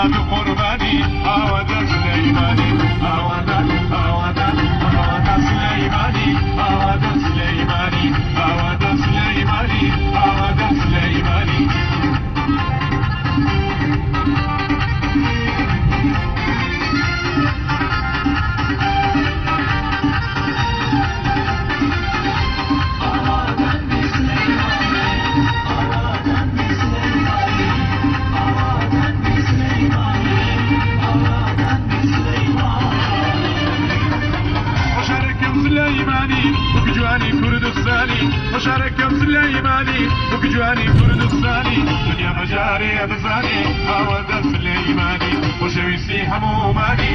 I've been سليماني وكجواني كردستاني وشاركم سليماني وكجواني كردستاني دنيا مجاري بزاني هاودا سليماني. وشويسي هموماني